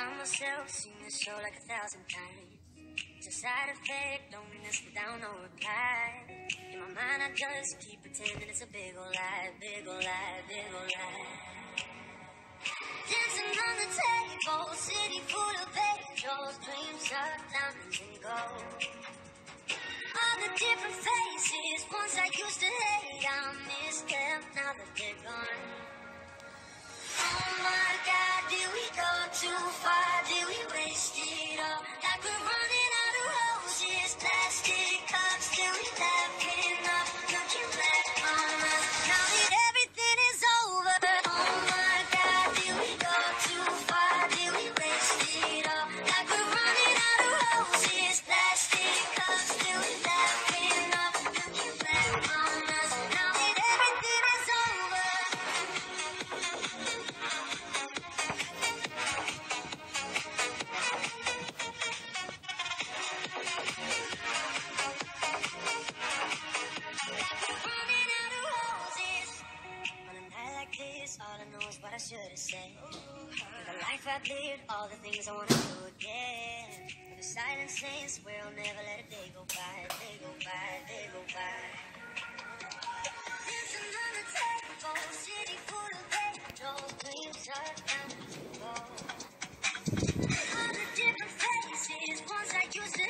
Found myself sing the show like a thousand times. It's a side effect, loneliness without no reply. In my mind, I just keep pretending it's a big ol' lie, big ol' lie, big ol' lie. Dancing on the table, city full of angels, dreams of diamonds and gold. All the different faces, ones I used to hate, I miss them now that they're gone. Oh my God, did should have said. For the life I've lived, all the things I wanna do again. The silence says "I'll never let a day go by, a day go by, a day go by. There's another terrible city full of angels, dreams are down to the wall. All the different faces, ones I used to